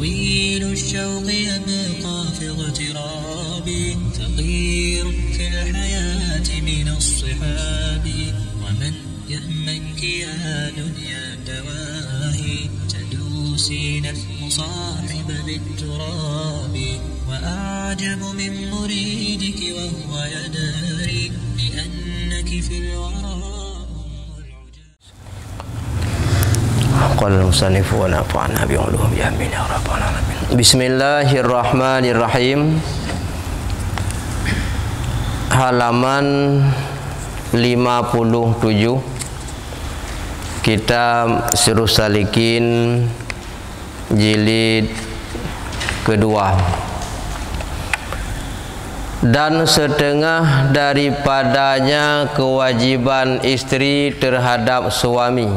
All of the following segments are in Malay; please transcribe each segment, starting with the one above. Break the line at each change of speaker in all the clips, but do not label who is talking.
طويل الشوق يبقى في اغترابي ثقيل في الحياة من الصحاب؟ ومن يهمنك يا دنيا دواهي تدوسين المصاحب بالتراب. وأعجب من مريدك وهو يدري بأنك في الورى
قال المصنف ونفعنا بعلوم آمين يا رب العالمين بسم الله الرحمن الرحيم halaman 57 kitab Sirus Salikin jilid kedua dan setengah daripadanya kewajiban istri terhadap suami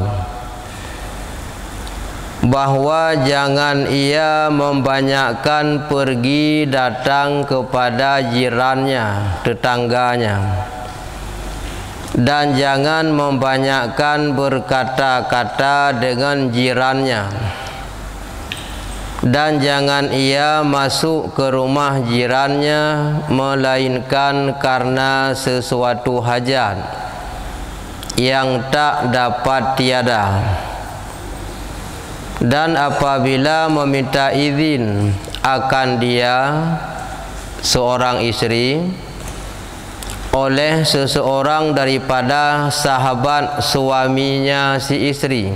bahawa jangan ia membanyakkan pergi datang kepada jirannya, tetangganya. Dan jangan membanyakkan berkata-kata dengan jirannya. Dan jangan ia masuk ke rumah jirannya melainkan karena sesuatu hajat yang tak dapat tiada dan apabila meminta izin akan dia seorang istri oleh seseorang daripada sahabat suaminya si istri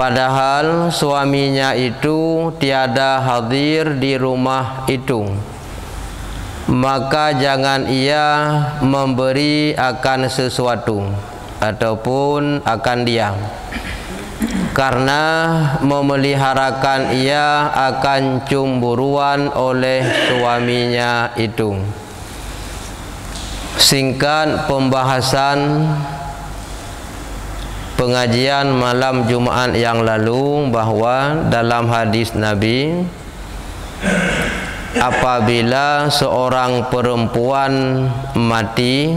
padahal suaminya itu tiada hadir di rumah itu. Maka jangan ia memberi akan sesuatu ataupun akan dia karena memeliharakan ia akan cumburuan oleh suaminya itu. Singkat pembahasan pengajian malam Jumaat yang lalu bahawa dalam hadis Nabi apabila seorang perempuan mati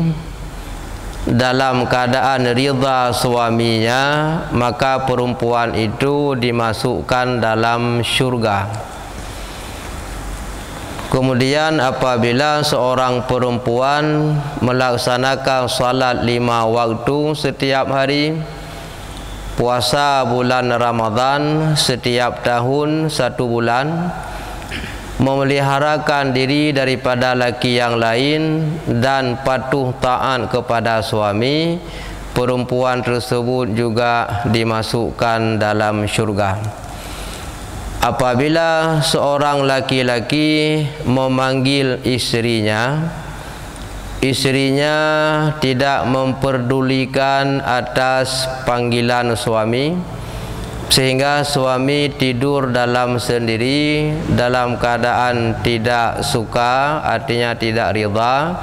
dalam keadaan rida suaminya maka perempuan itu dimasukkan dalam syurga. Kemudian apabila seorang perempuan melaksanakan salat lima waktu setiap hari puasa bulan Ramadan setiap tahun satu bulan memeliharakan diri daripada laki yang lain dan patuh taat kepada suami perempuan tersebut juga dimasukkan dalam syurga. Apabila seorang laki-laki memanggil istrinya istrinya tidak memperdulikan atas panggilan suami sehingga suami tidur dalam sendiri dalam keadaan tidak suka artinya tidak rida.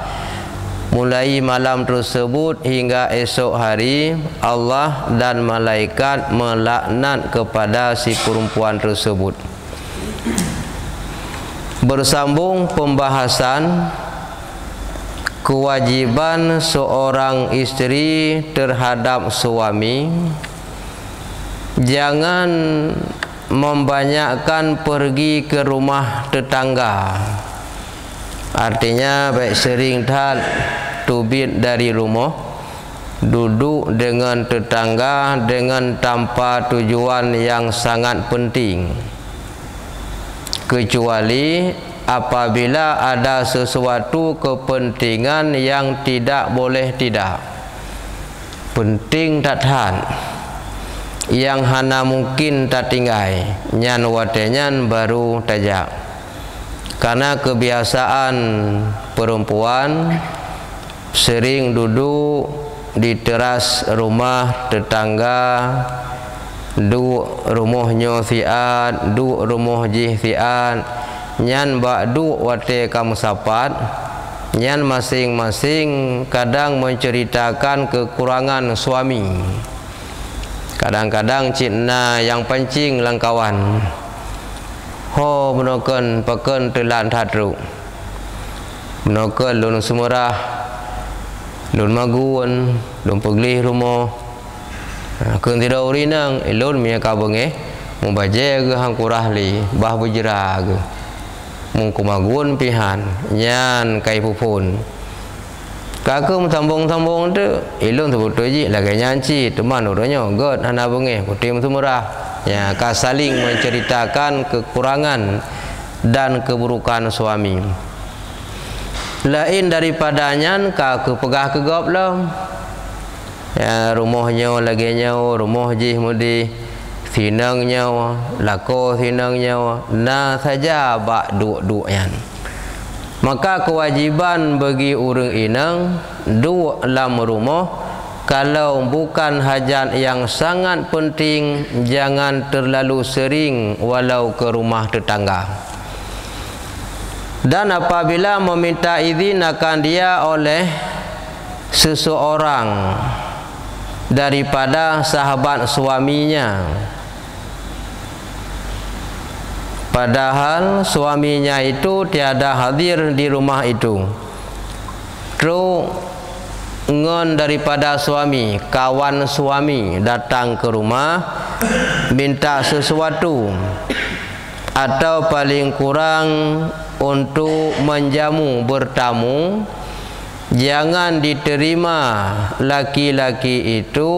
Mulai malam tersebut hingga esok hari Allah dan malaikat melaknat kepada si perempuan tersebut. Bersambung pembahasan kewajiban seorang istri terhadap suami jangan membanyakkan pergi ke rumah tetangga. Artinya baik sering tak tubit dari rumah duduk dengan tetangga dengan tanpa tujuan yang sangat penting. Kecuali apabila ada sesuatu kepentingan yang tidak boleh tidak. Penting tak tahan yang hana mungkin tak tinggai nyan watenyan baru tajak. Karena kebiasaan perempuan sering duduk di teras rumah tetangga du rumahnya siat du rumah jih siat nyan bak du wate kamu sapat nyan masing-masing kadang menceritakan kekurangan suami Kadang-kadang cina yang pancing langkawan. Ho menoken peken telan tatru. Menoken lun semurah. Lun lun pegli rumah. Ha, Kung tidak urinang, ilun miya kabeng eh. membaca ke hang bah berjera ke mengkumagun pihan nyan kai pupun Kakak sambung-sambung tu ilung tu betul je. Lagi nyanci teman orangnya god hana bengi putih murah. Ya ka saling menceritakan kekurangan dan keburukan suami. Lain daripadanya ka ke pegah ke gop lah ya rumahnya lagi nyawa rumah je mudi. Sinang nyawa lako sinang nyawa. Na saja bak duk-duk yan maka kewajiban bagi orang inang dua dalam rumah kalau bukan hajat yang sangat penting jangan terlalu sering walau ke rumah tetangga. Dan apabila meminta izin akan dia oleh seseorang daripada sahabat suaminya Padahal suaminya itu tiada hadir di rumah itu. Tru ngon daripada suami, kawan suami datang ke rumah minta sesuatu atau paling kurang untuk menjamu bertamu jangan diterima laki-laki itu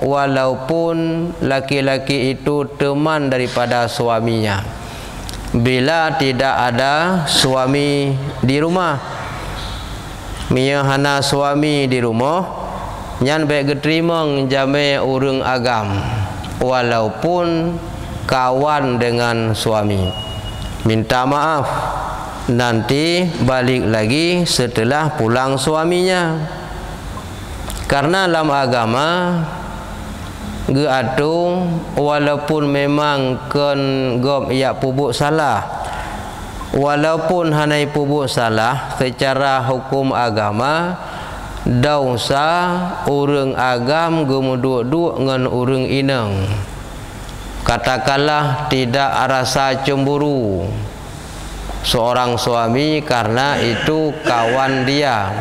walaupun laki-laki itu teman daripada suaminya bila tidak ada suami di rumah. Mia hana suami di rumah nyan baik geterimang jame urung agam. Walaupun kawan dengan suami. Minta maaf. Nanti balik lagi setelah pulang suaminya. Karena dalam agama ge atu walaupun memang ken gom ya pubuk salah. Walaupun hanai pubuk salah secara hukum agama dosa urang agam gemuduk-duk ngan urang inang katakanlah tidak rasa cemburu seorang suami karena itu kawan dia.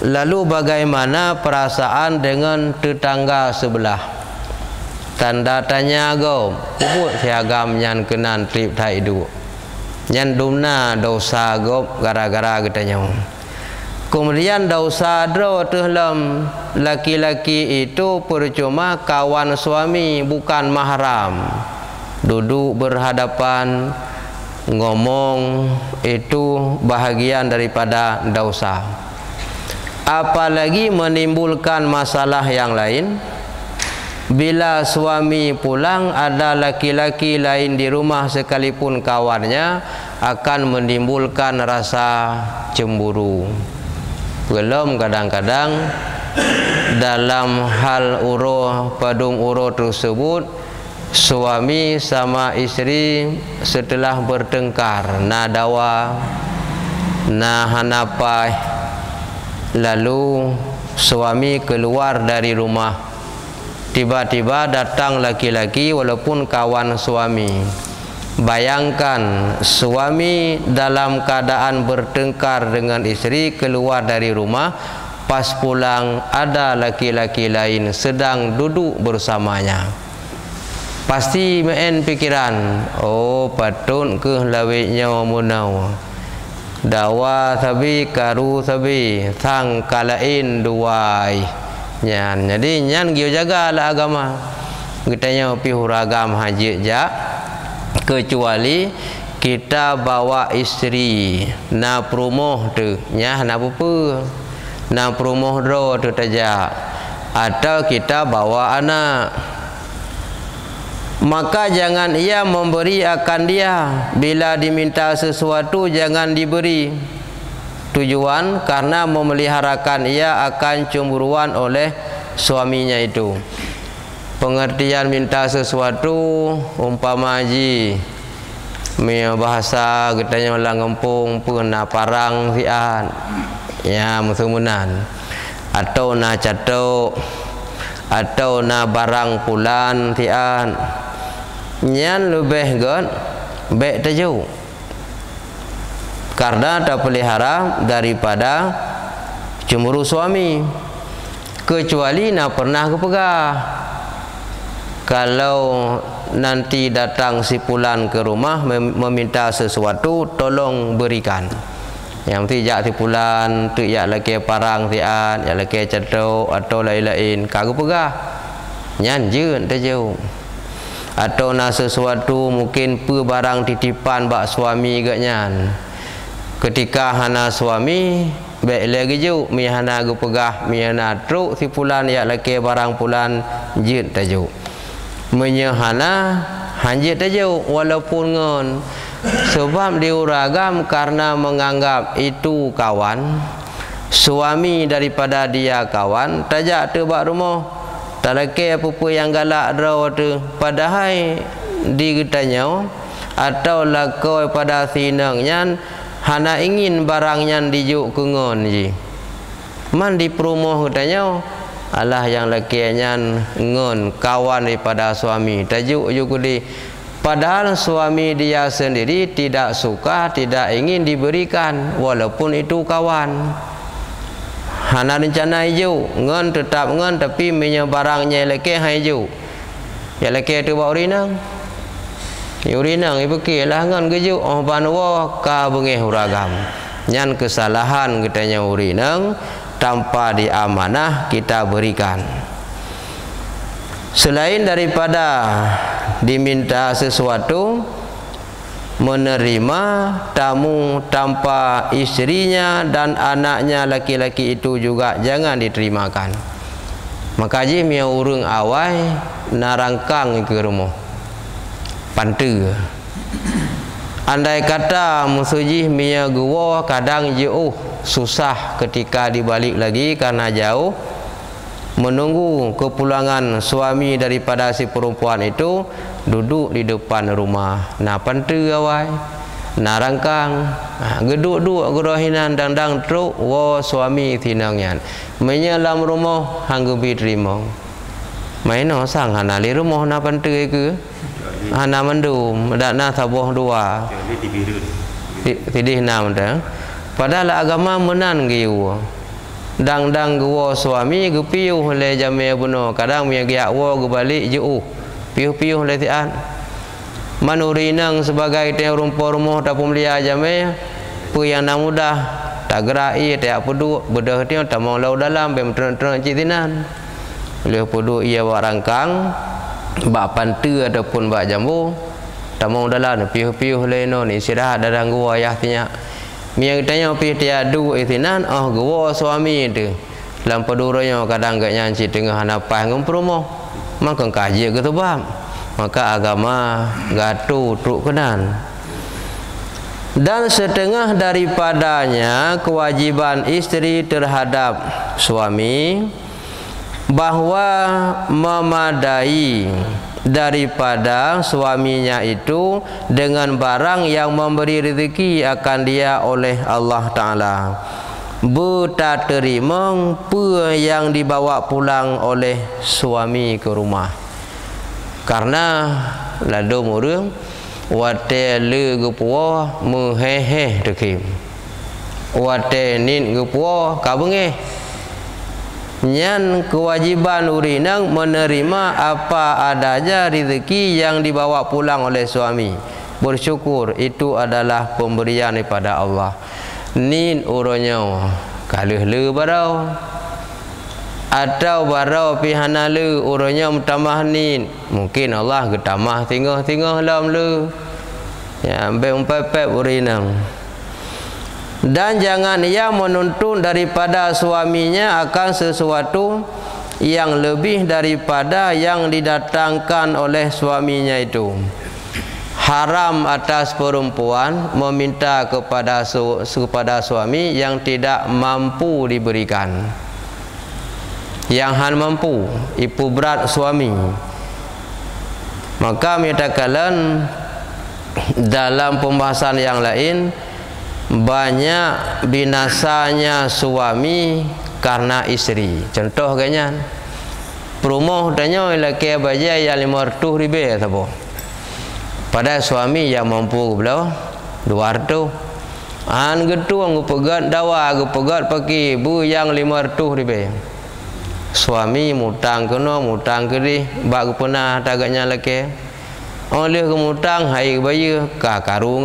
Lalu bagaimana perasaan dengan tetangga sebelah tanda tanya go kubut siagam nyan kenan trip thai du. Nyan dumna dosa go gara-gara kita nyau kemudian dosa dro tehlam laki-laki itu percuma kawan suami bukan mahram. Duduk berhadapan ngomong itu bahagian daripada dosa. Apalagi menimbulkan masalah yang lain bila suami pulang ada laki-laki lain di rumah sekalipun kawannya akan menimbulkan rasa cemburu. Belum kadang-kadang dalam hal uruh padung uruh tersebut suami sama istri setelah bertengkar. Nadawa nah hanapai lalu suami keluar dari rumah tiba-tiba datang laki-laki walaupun kawan suami. Bayangkan suami dalam keadaan bertengkar dengan istri keluar dari rumah pas pulang ada laki-laki lain sedang duduk bersamanya. Pasti main pikiran oh patun ke lawiknya munau dawa sabi karu sabi sang kalain duai nyan. Jadi nyan giu jagalah agama. Kita nya pi huragam haji ja kecuali kita bawa isteri. Na promoh tu. Nya na apa na promoh ro tu taja. Atau kita bawa anak. Maka jangan ia memberi akan dia. Bila diminta sesuatu jangan diberi tujuan karena memeliharakan ia akan cemburuan oleh suaminya itu. Pengertian minta sesuatu umpama haji Mia bahasa katanya ulang ngempung pun parang sian ya musumunan atau na catok atau na barang pulan sian nyan lebih god baik tajuk karena tak pelihara daripada cemburu suami. Kecuali nak pernah kepegah kalau nanti datang si pulan ke rumah meminta sesuatu tolong berikan. Yang ti jak ti pulan tu ya lagi parang ti an ya lagi cetok atau lain-lain. Kagak pegah? Nyan ente jauh. Atau nak sesuatu mungkin pu barang titipan bak suami gak nyan ketika hana suami baik lagi ju mi hana gu pegah mi hana truk si pulan ya lagi barang pulan jit tajuk menyehana hanjit tajuk walaupun ngon sebab diuragam karena menganggap itu kawan. Suami daripada dia kawan tajak tu bak rumah. Tak lagi apa-apa yang galak draw tu. Padahal digetanya atau lakoi pada sinangnya hana ingin barangnya dijuk kengon ji man di perumoh katanya Allah yang lakinya ngon kawan daripada suami tajuk juga di Padahal suami dia sendiri tidak suka, tidak ingin diberikan walaupun itu kawan. Hana rencana hijau, ngan tetap ngan tapi minyak barangnya leke hijau. Ya leke tu bawa urinang. Ya urinang ibu lah ngan geju oh panwa ka bengeh uragam. Nyan kesalahan katanya urinang tanpa diamanah kita berikan. Selain daripada diminta sesuatu menerima tamu tanpa istrinya dan anaknya laki-laki itu juga jangan diterimakan maka mia urung awai narangkang ke rumah pantu andai kata musuji mia gua kadang jauh susah ketika dibalik lagi karena jauh. Menunggu kepulangan suami daripada si perempuan itu duduk di depan rumah. Nak pantu awai nak rangkang geduk-duk gerohinan dang-dang truk wo suami tinangnya menyelam rumah hanggu bi terima. Main no sang hana li rumah nak pantu ke hana mendum dak na tabuh dua. Tidih nam dah padahal agama menan giu dang-dang gua suami gu piuh le jame buno kadang mi giak wo gu balik je uh piuh-piuh le tian manurinang sebagai teh rumpo rumah ta pumlia jame pu yang na mudah tak gerai tak pudu bedah dia tak mau lau dalam bem tren-tren citinan le pudu ia wa rangkang bak pantu ataupun bak jambu tak mau dalam piuh-piuh le no ni sirah dadang gua ayah tinya Mia tanya pi dia du itinan oh gua suami tu. Dalam peduranya kadang gak nyanci tengah hanapan ngum promo. Maka kaji ke tu bam. Maka agama gatu truk kenan. Dan setengah daripadanya kewajiban istri terhadap suami bahawa memadai daripada suaminya itu dengan barang yang memberi rezeki akan dia oleh Allah Ta'ala. Buta terima apa yang dibawa pulang oleh suami ke rumah. Karena lado murung Wate le gupua muhehe dekim Wate nin gupua kabengeh Nyan kewajiban urinang menerima apa adanya rezeki yang dibawa pulang oleh suami. Bersyukur itu adalah pemberian daripada Allah. Nin uronya kaluh le barau. Atau barau pihana le uronya mutamah nin. Mungkin Allah getamah tinggal-tinggal dalam le. Ya, ambil umpepet urinang dan jangan ia menuntut daripada suaminya akan sesuatu yang lebih daripada yang didatangkan oleh suaminya itu. Haram atas perempuan meminta kepada su kepada suami yang tidak mampu diberikan. Yang han mampu ibu berat suami. Maka mitakalan dalam pembahasan yang lain banyak binasanya suami karena istri contoh kayaknya. Perumoh tanya laki baja yang lima ratus ribu apa pada suami yang mampu belau dua ratus. An gitu ang pegat dawa gu pegat pakai bu yang lima ratus ribu. Suami mutang kena mutang keri bak pernah tagaknya laki oleh kemutang hai bayu ka karu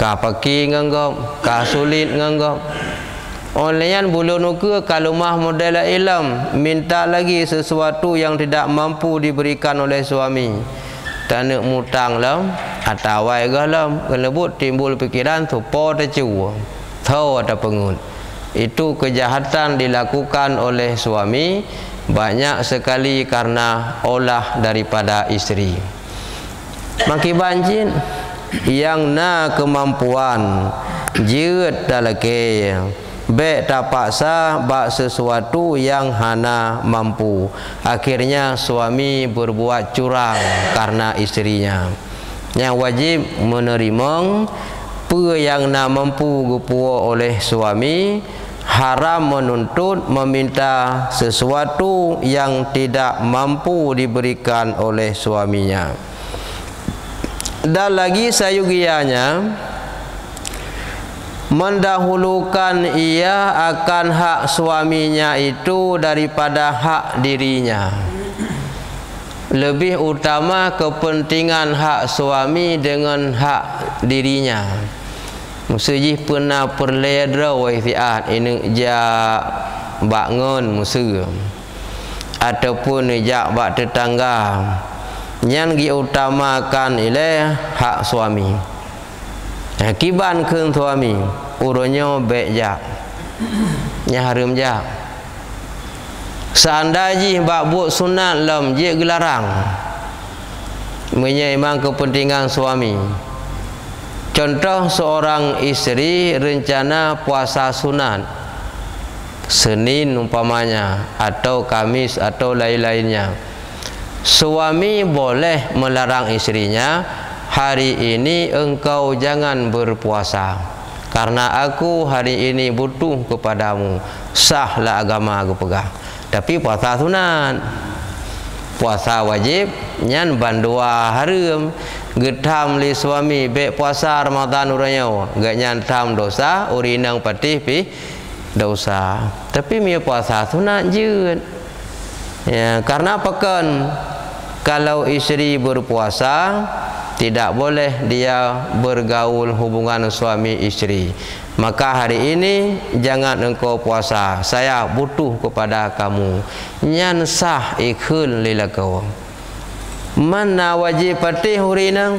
nganggap ka paki nganggap ka sulit nganggap oleh yang bulu nuku kalau mah model ilm minta lagi sesuatu yang tidak mampu diberikan oleh suami. Tak nak mutang lah. Atau wai galam kelebut timbul pikiran tu po ta cu tahu ada pengun itu kejahatan dilakukan oleh suami banyak sekali karena olah daripada isteri. Maki banjin yang na kemampuan. Jiut dalake. Be tak paksa bak sesuatu yang hana mampu. Akhirnya suami berbuat curang karena istrinya yang wajib menerima apa yang nak mampu gupua oleh suami haram menuntut meminta sesuatu yang tidak mampu diberikan oleh suaminya dan lagi sayugianya mendahulukan ia akan hak suaminya itu daripada hak dirinya. Lebih utama kepentingan hak suami dengan hak dirinya. Musuh pernah perledra wa fiat ini ja bangun musuh ataupun ja bak tetangga yang diutamakan ile hak suami. Kiban ke suami uronyo bek ja nya harum ja seandainya bak buat sunat lam je gelarang. Menyaiman kepentingan suami. Contoh seorang istri rencana puasa sunat. Senin umpamanya atau Kamis atau lain-lainnya. Suami boleh melarang istrinya, hari ini engkau jangan berpuasa karena aku hari ini butuh kepadamu. Sahlah agama aku pegang. Tapi puasa sunat. Puasa wajib nyan bandua harum getam li suami be puasa Ramadan uranya gak nyantam dosa urinang patih pi dosa tapi mi puasa sunat je ya karena apa kan kalau isteri berpuasa tidak boleh dia bergaul hubungan suami isteri. Maka hari ini jangan engkau puasa. Saya butuh kepada kamu. Nyan sah ikhul lilakau mana wajib patih hurinang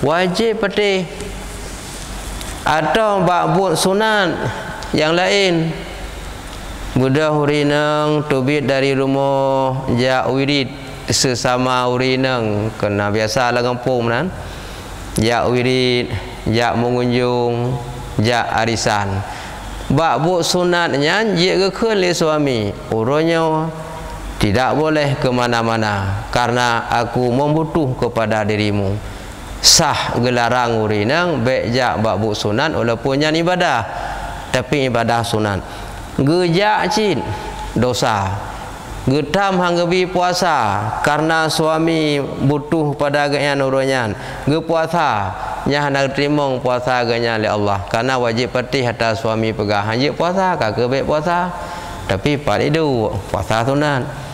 wajib patih atau bakbut sunat yang lain Buddha hurinang tubit dari rumah ja wirid. Sesama hurinang kena biasa lah kampung kan ja wirid ja mengunjung ja arisan. Bakbut sunatnya dia ke suami. Uronya tidak boleh ke mana-mana karena aku membutuh kepada dirimu. Sah gelarang urinang bejak bak buk sunat walaupun yang ibadah tapi ibadah sunat gejak cin dosa getam hanggebi puasa karena suami butuh pada agaknya nurunya ge puasa nya hendak terima puasa agaknya oleh Allah karena wajib peti atas suami pegah hanya puasa kagak baik puasa tapi pada itu puasa sunat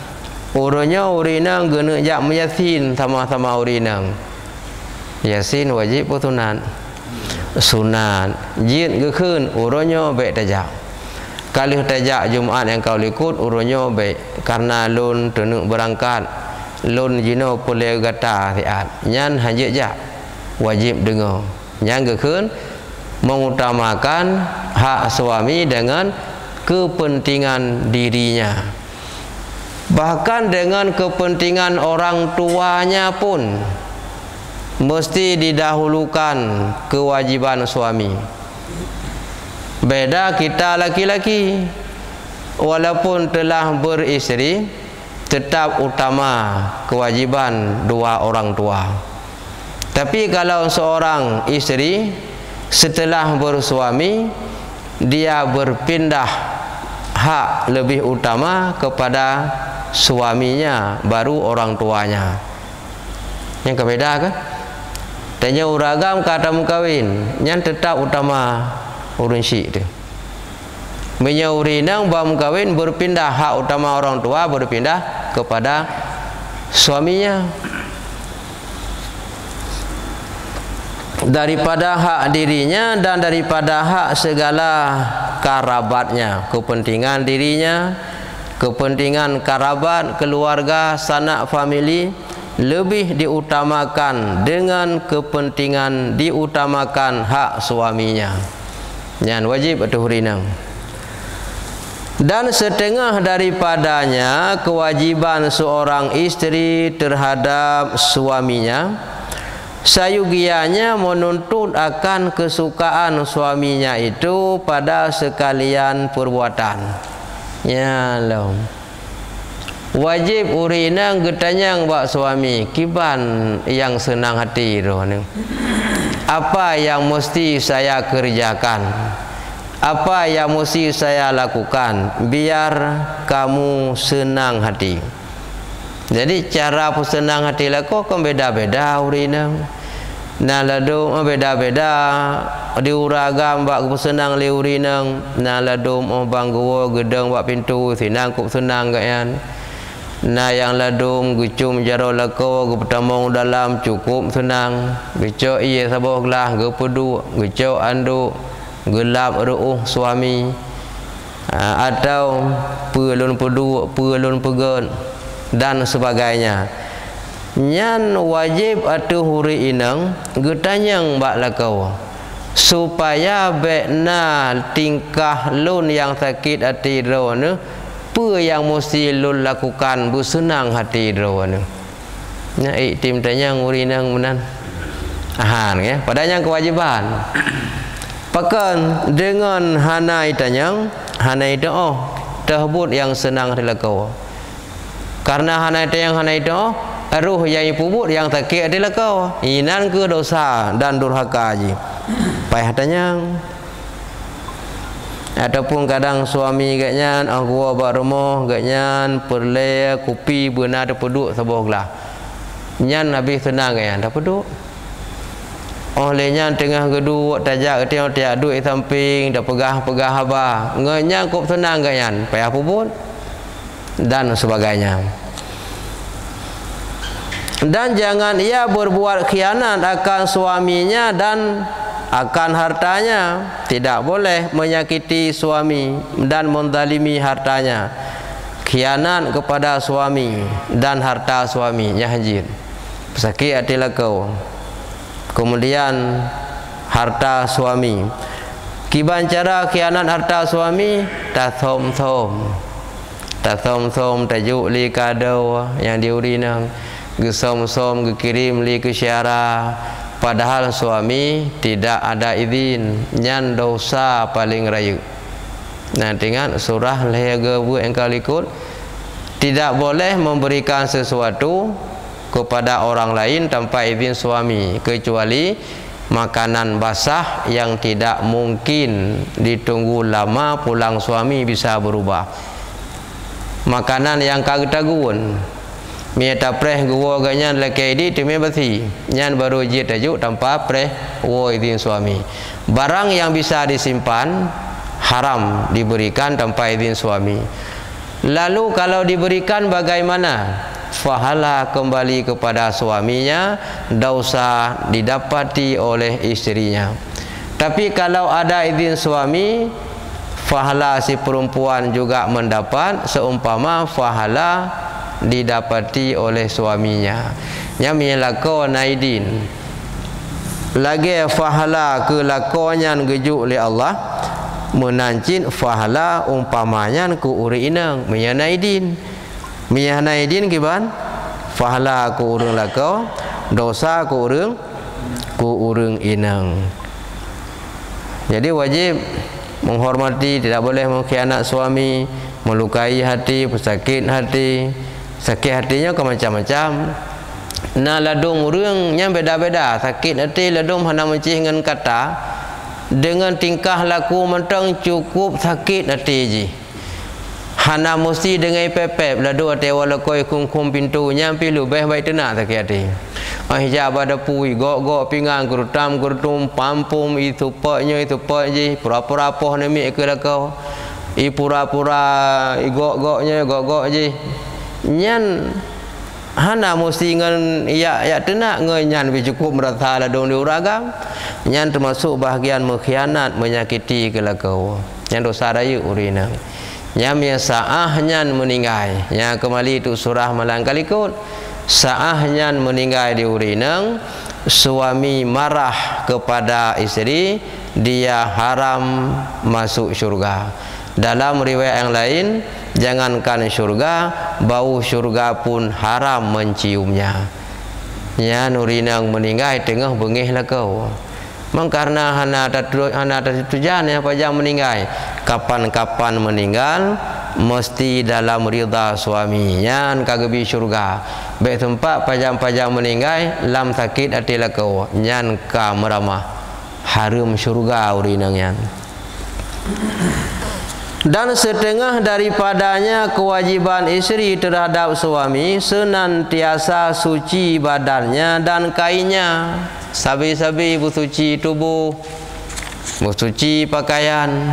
Uranya urinang guna jak meyasin sama-sama urinang. Yasin wajib pun sunat. Sunat. Jin ke kun uranya baik tajak. Kali tajak Jumaat yang kau likut uranya baik karena lun tenuk berangkat. Lun jino boleh gata siat. Nyan hajik jak. Wajib dengar. Yang ke kun mengutamakan hak suami dengan kepentingan dirinya bahkan dengan kepentingan orang tuanya pun mesti didahulukan kewajiban suami beda kita laki-laki. Walaupun telah beristri tetap utama kewajiban dua orang tua. Tapi kalau seorang istri setelah bersuami dia berpindah hak lebih utama kepada suaminya baru orang tuanya. Yang kebeda kan tanya uragam kata mukawin yang tetap utama urun syik tu menyauri nang bam kawin berpindah hak utama orang tua berpindah kepada suaminya. Daripada hak dirinya dan daripada hak segala karabatnya kepentingan dirinya kepentingan karabat keluarga sanak famili lebih diutamakan dengan kepentingan diutamakan hak suaminya yang wajib atau hurinang dan setengah daripadanya kewajiban seorang istri terhadap suaminya sayugianya menuntut akan kesukaan suaminya itu pada sekalian perbuatan. Ya Allah. Wajib urina getanyang bak suami. Kiban yang senang hati ni apa yang mesti saya kerjakan? Apa yang mesti saya lakukan? Biar kamu senang hati. Jadi cara senang hati laku kan beda-beda urina. Na ladum beda-beda. Diuragam bak senang li urina. Na ladum oh banggo gedeng bak pintu sinang kup senang kayan na yang ladum gucum jaro lako gupetamong dalam cukup senang. Bico iya saboh lah gupedu gucok andu gelap ruh suami. Ha, atau pelun pedu pelun pegun dan sebagainya. Nyan wajib atau huri inang getanyang bak lakau. Supaya bekna tingkah lun yang sakit hati ro apa yang mesti lun lakukan bu senang hati ro ne nya iktim tanyang huri inang menan ahan ya padanya kewajiban Pakan dengan hanai tanyang hanai doa oh, tersebut yang senang dilakukan. Karena hanai tanyang hanai doa ruh yang pubut yang sakit dilakukan. Inan ke dosa dan durhaka ji. Payah tanyang. Ataupun kadang suami gaknya aku buat rumah gaknya perle kopi benar peduk sebuah gelas. Nyan habis senang gaknya dah peduk. Olehnya tengah gedu tajak tengok tiak duduk di samping dah pegah-pegah haba. Ngenya kop senang ganyan, payah puput dan sebagainya. Dan jangan ia berbuat khianat akan suaminya dan akan hartanya. Tidak boleh menyakiti suami dan mendalimi hartanya. Khianat kepada suami dan harta suami. Ya hajir. Sakit hati kau kemudian harta suami kiban cara khianat harta suami tathom thom tathom thom tajuk li kado yang diurina gesom som gekirim li ke syara padahal suami tidak ada izin. Nyan dosa paling rayu nah ingat surah lehaga bu engkau ikut tidak boleh memberikan sesuatu kepada orang lain tanpa izin suami kecuali makanan basah yang tidak mungkin ditunggu lama pulang suami bisa berubah. Makanan yang kagetagun Mieta preh gua ganyan leke di tumi basi nyan baru jit tajuk tanpa preh wo izin suami. Barang yang bisa disimpan haram diberikan tanpa izin suami. Lalu kalau diberikan bagaimana? Fahala kembali kepada suaminya dosa didapati oleh istrinya tapi kalau ada izin suami fahala si perempuan juga mendapat. Seumpama fahala didapati oleh suaminya. Nyami lako naidin. Lagi fahala ke lakonya ngejuk oleh Allah. Menancin fahala umpamanya ku uri inang menyanaidin Miyah naidin kiban? Fahala ku urung lako Dosa ku urung Ku urung inang Jadi wajib Menghormati Tidak boleh mengkhianat suami Melukai hati Pesakit hati Sakit hatinya ke macam-macam. Nah ladung urung Yang beda-beda. Sakit hati ladung Hana mencih dengan kata Dengan tingkah laku mentang Cukup sakit hati je. Hana mesti dengan pepep ladu ate wala koi kum kum pintu nyampi lu beh baik tenak tak ate. Ah hijab ada pui gok gok pinggang kurutam kurutum pampum itu paknya itu pak je. Pura-pura apa ni ke kau. i pura-pura i gok-goknya gok-gok je nyan hana mesti ngan ya ya tenak ngan bi cukup merata la dong diuragam nyan termasuk bahagian mengkhianat menyakiti kelakau. Nyan dosa raya urina nyam ya saah nyan meninggal. Nya kembali itu surah malangkalikut saah nyan meninggal di urinang suami marah kepada isteri. Dia haram masuk syurga dalam riwayat yang lain jangankan syurga bau syurga pun haram menciumnya. Ya nurinang meninggal tengah bengih lah kau. Memang karena hana ada hana tujuan yang pajang meninggal. Kapan-kapan meninggal mesti dalam rida suaminya kagebi syurga. Baik tempat pajang-pajang meninggal lam sakit atilah kau. Nyan ka meramah. Harum syurga urinang yan dan setengah daripadanya kewajiban istri terhadap suami senantiasa suci badannya dan kainnya. Sabi-sabi bersuci tubuh bersuci pakaian.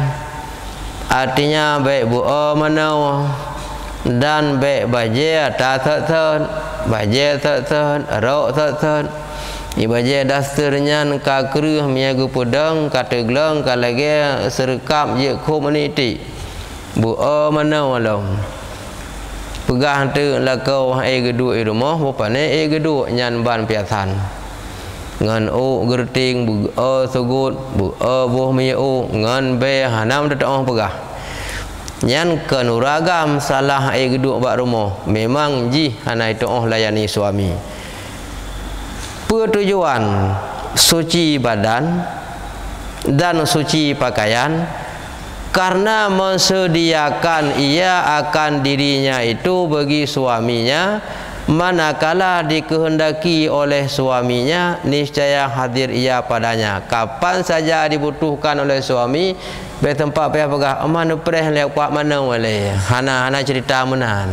Artinya baik bu'a mana dan baik baje tak tak baje tak tak rok tak tak Ibaje dasturnya ka miagu kata gelang kalage serkap je komuniti bu o mana walau. Pegah tu la kau ai gedu i rumah. Bapa ne ai gedu nyan ban piasan. Ngan o gerting bu o sugut bu o boh mi o ngan be hanam tu ong pegah. Nyan kan uragam salah ai gedu bak rumah. Memang ji hanai tu oh layani suami. Tujuan suci badan dan suci pakaian karena mensediakan ia akan dirinya itu bagi suaminya manakala dikehendaki oleh suaminya niscaya hadir ia padanya. Kapan saja dibutuhkan oleh suami be tempat payah pegah mana preh lek kuat mana wale hana hana cerita menan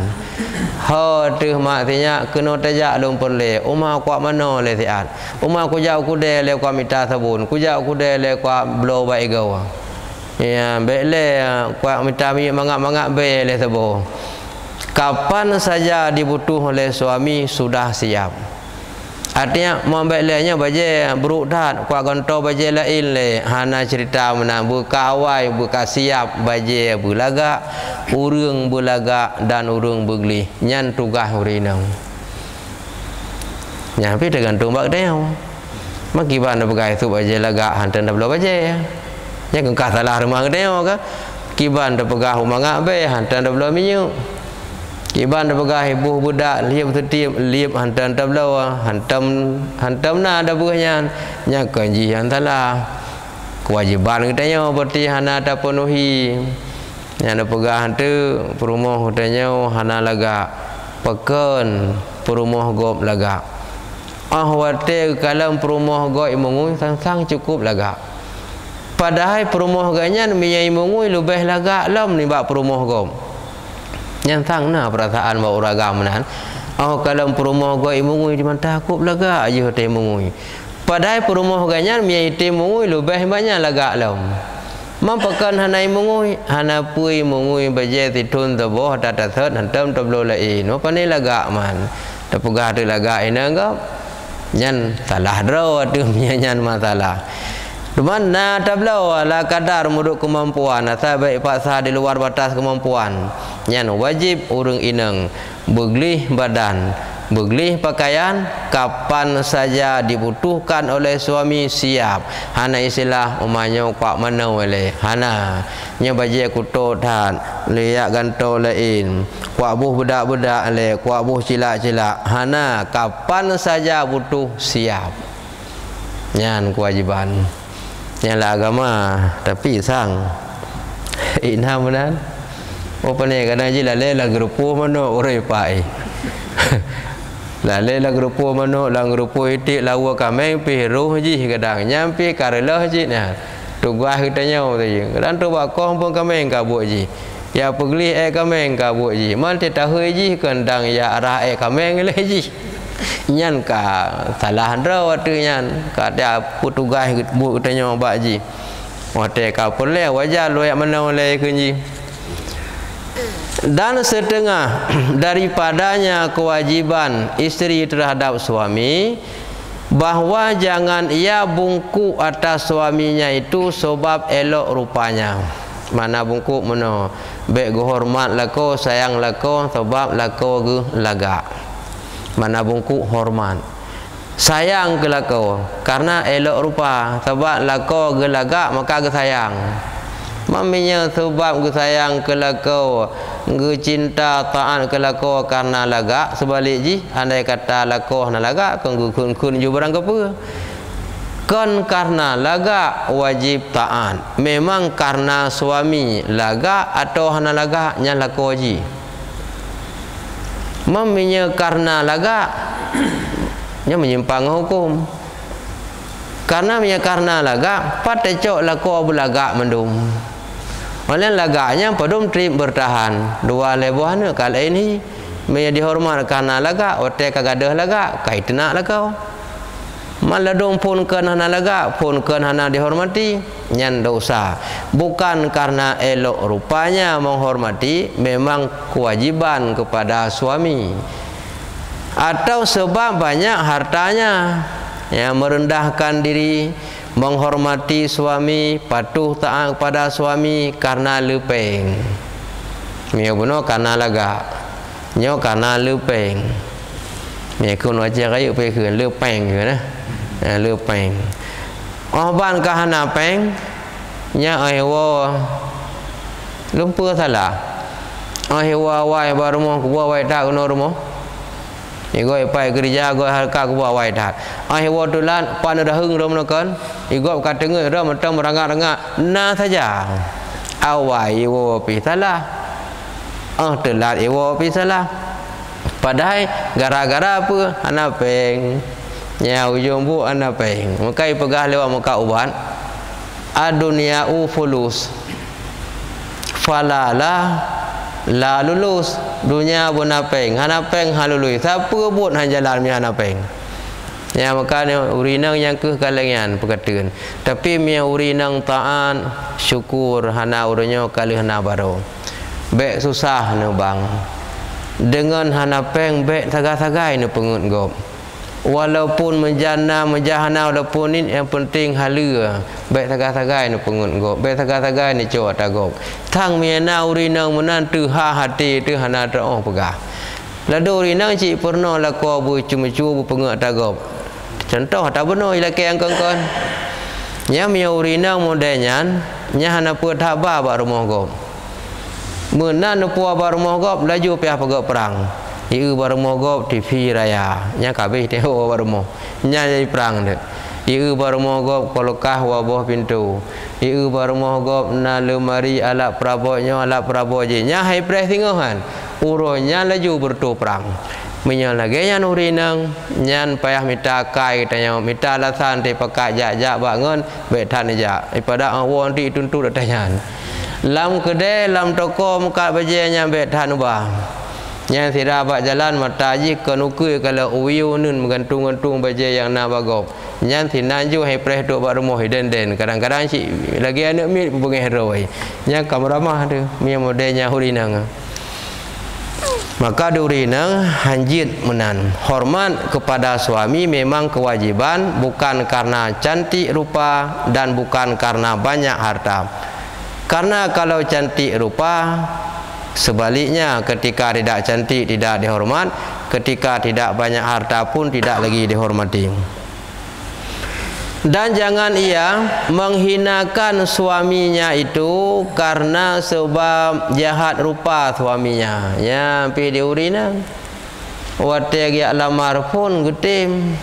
ha tu maknanya kena tajak lum perle umma kuat mana le siat umma ku jau ku le kuat minta sabun. Ku jau ku le kuat blow baik gawa ya be le. Kuat minta mi mangak-mangak be le sabo kapan saja dibutuh oleh suami sudah siap. Artinya Muhammad lainnya baca buruk dah. Kuat gonto baca lain le. Hana cerita mana buka awai buka siap baca bulaga urung bulaga dan urung begli nyan tugas urinang nyan pi tergantung bak deu maki ban da bagai tu baca laga hantan da baca ya nyan kan salah rumah deu ka kiban da pegah rumah ngabe hantan da minyak. Iban dah pegah ibu budak liap tertib liap hantam tablau hantam hantam na ada buahnya nya kanji antala kewajiban kita nya berarti hana ada penuhi. Nya ada pegah hantu perumah katanya hana laga peken perumah gop laga ah wate kalam perumah gop imungui sang-sang cukup laga padahal perumah ganyan miyai imungui lebih laga lam ni bak perumah gop yang tang na perasaan bawa ragam nan oh kalau perumah gua imungui di mana takut laga aja hotel mungui padahal perumah ganyan mi ite mungui lebih banyak laga lam mampakan hana imungui hana pui mungui baje titun to boh tata thot hantam to blo la in no pani laga man. Tapugah tu laga ina ga nyan salah draw tu nyan masalah Cuman na tablau ala kadar muduk kemampuan. Asa baik paksa di luar batas kemampuan. Yang wajib urung ineng. Beglih badan. Beglih pakaian Kapan saja dibutuhkan oleh suami siap. Hana istilah umanya kuat mana wale Hana Nya baji aku totan Lihat ganto lain Kuat buh budak-budak le Kuat buh cilak-cilak. Hana Kapan saja butuh siap. Yang kewajiban yang lah agama tapi sang. Inam dan apa ni? Kadang je lah lah gerupu mana orang pai. Lah lah gerupu mana lah gerupu itu lawa kami pi roh je kadang nyampi karela je nah tugas kita nyaw tu je kadang tu bakoh pun kami enggak buat je ya pergi eh kami enggak buat je mal tahu je kendang ya arah eh kami ngeleh je nyan ka salah ndra waktu nyan. Ka dia putugas bu katanya bak ji. Wate ka pole wajar lo yak mana oleh kunji dan setengah daripadanya kewajiban isteri terhadap suami bahawa jangan ia bungkuk atas suaminya itu sebab elok rupanya. Mana bungkuk mana baik hormat lako sayang lako sebab lako ge lagak mana bungkuk hormat. Sayang ke lako karena elok rupa. Sebab lako ge lagak maka ge sayang. Maminya sebab ke sayang ke lakau Ke cinta taat ke lakau karena lagak. Sebalik ji Andai kata lakau na lagak Kan kun kun ju barang apa? Kan karena lagak wajib taat. Memang karena suami lagak Atau hana lagak Nya lakau ji Maminya karena lagak Nya menyimpang hukum. Karena minyak karena lagak pada cok lakau belagak mendung oleh lagaknya padum trip bertahan. Dua lebuhan kali ini Maya dihormat karena laga Ote kagadah laga Kait nak laga Maladong pun hana laga Pun hana dihormati. Nyan dosa Bukan karena elok rupanya menghormati Memang kewajiban kepada suami. Atau sebab banyak hartanya Yang merendahkan diri menghormati suami patuh taat kepada suami karena lepeng. Mia buno karena laga nyo karena lepeng. Mia kun wajah kayu pe ke lepeng ke ha, lepeng oh ban ka hana peng nya wo lumpur salah ai wa wai baru mo ku wa wai ta ku no mo Igo pai kerja go harka ku wai ta ai wo tulan pan dah hung rom no kan Igop kata dengar dah macam merangak-rangak na saja. Awal iwo pi salah. Ah telat iwo pi salah. Padahal gara-gara apa? Anak peng. Nya ujung bu anak peng. Maka pegah lewat muka uban. Adunia u fulus. Falala la lulus dunia pun apeng hanapeng halului siapa buat han jalan mi hanapeng Ya maka ni urinang yang ke kalangan perkataan. Tapi mi urinang ta'an syukur hana urinyo kali hana baru. Bek susah ni bang. Dengan hana peng bek sagai-sagai ni pengut gop. Walaupun menjana menjahana walaupun ni yang penting hala bek sagai-sagai ni pengut gop. Bek sagai-sagai ni cok ta gop. Tang mi na urinang menan tu ha hati tu hana terong pegah. Lalu urinang cik pernah laku abu cuma-cuma pengut ta gop. Contoh tak benar ialah ke yang kongkon. Nya mi urina modenya nya hana pu tak ba ba rumah go. Mena nu pu ba rumah go laju pihak pegak perang. Iu ba rumah go TV raya. Nya kabeh teh ba rumah. Nya jadi perang dek. Iu ba rumah go kolokah wa boh pintu. Iu ba rumah go na lemari alat perabotnya alat perabot je. Nya hai pres tingohan. Uronya laju bertu perang menyal lagi yang urinang nyan payah minta kai tanya minta alasan te pakai jak jak bangun betan ja ipada awon di tuntu tanya lam kedai lam toko muka baje betan ba nyan sira bak jalan mata ji kenuku kalau uyu nun menggantung-gantung baje yang na bagop nyan tinanju hai preh duk bak rumah den den kadang-kadang si lagi anak mi bengeh roi nyan kamramah tu mi modenya urinang Maka durina hanjit menan. Hormat kepada suami memang kewajiban Bukan karena cantik rupa Dan bukan karena banyak harta. Karena kalau cantik rupa Sebaliknya ketika tidak cantik tidak dihormat Ketika tidak banyak harta pun tidak lagi dihormati. Dan jangan ia menghinakan suaminya itu karena sebab jahat rupa suaminya. Ya pi diurina wate gi lamar pun getim.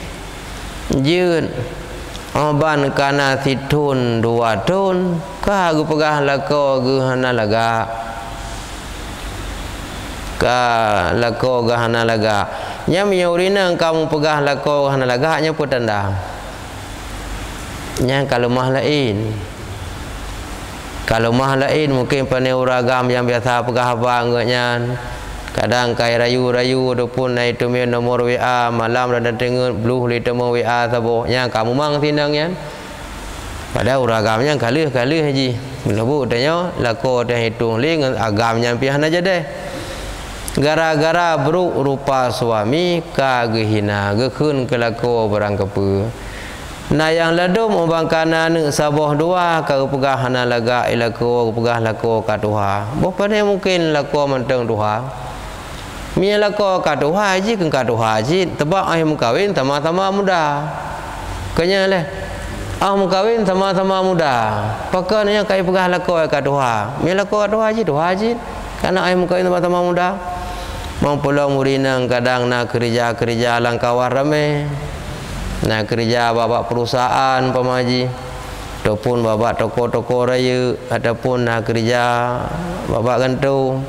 Jun oban kana situn dua tun. Ka gu pegah lako gu hana laga ka lako gu hana laga. Nyam urina kamu pegah lako hana laga nya putanda yang kalau mah lain. Kalau mah lain mungkin pandai uragam yang biasa pegah abang agaknya kadang kai rayu-rayu ataupun naik tu nomor WA malam dan tengok blue li temu WA sabo. Yang kamu mang tinang yang Pada uragamnya kalah-kalah haji. Bu tanya lako dah hitung. Li dengan agamnya pihan aja deh. Gara-gara beruk rupa suami kagehina gekun kelako barang kepu. Nah yang ladum ubang kanan sabah dua kau pegah hana laga ilako pegah lako katuha. Boh pada mungkin lako menteng tuha. Mi lako katuha haji kan katuha haji tebak ai mukawin tama-tama muda. Kanya leh. Ah mukawin tama-tama muda. Pakai yang kai pegah lako katuha. Mi lako katuha haji tuha haji. Karena ai mukawin tama-tama muda. Mau pulang murinang kadang nak kerja-kerja langkawar ramai nak kerja babak perusahaan pemaji. Ataupun babak toko-toko raya ataupun nak kerja babak gantu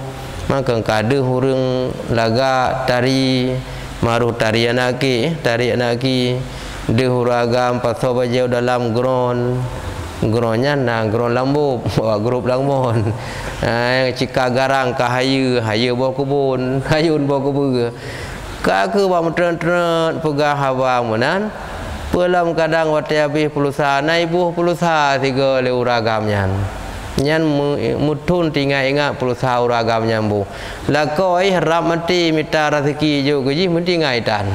maka kada hurung laga tari maruh tari anaki tari anaki de huragam paso bajau dalam gron gronnya na gron lambu bawa grup langmon eh cika garang kahayu hayu bawa kebun hayun bawa kebun Kaku ba metren-tren pegah hawa menan. Pelam kadang wati habis pulusa na ibu pulusa tiga le uragamnya. Nyan mutun tinggal ingat pulusa uragamnya bu. Lakoi harap mati mita rezeki jo gaji mesti ngaitan.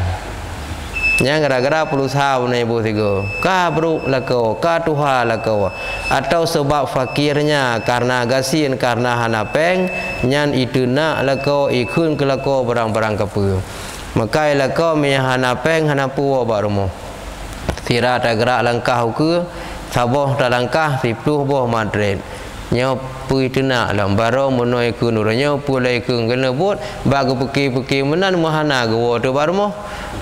Yang gara-gara pulusa na ibu tiga. Ka bro lako, ka tuha lako. Atau sebab fakirnya karena gasin karena hanapeng nyan itu nak lako ikun ke lako barang-barang kepu. Maka ila kau mi hana peng hana puwa barumo. Tira ta gerak langkah ke saboh ta langkah si pluh boh madrid. Nyo pui tena lam baro monoi ku nurnya pulai ku ngene bot bagu puki-puki menan mahana gua tu barumo.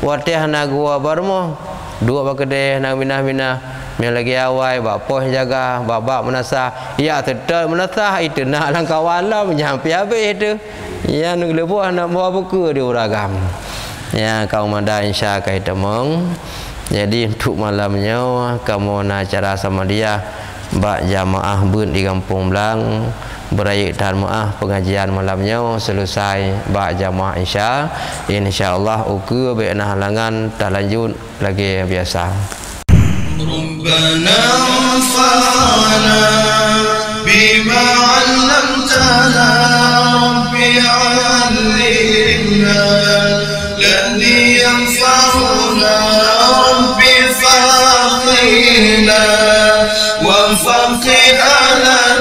Wate hana gua barumo. Dua bakade na minah-minah. Mi lagi awai bapoh jaga babak menasah. Ya tetap menasah. Itu nak langkah wala menyampi habis itu ya nung lebuh nak bawa buku di uragam. Ya kau mada insya kai temong jadi untuk malamnya kamu nak acara sama dia bak jamaah bun di kampung belang berayat dan maaf pengajian malamnya selesai bak jamaah insya insyaallah uku be halangan tak lanjut lagi biasa
ربنا انفعنا بما علمتنا ربي علمنا الذي ينفعنا ربي فاقنا وفقنا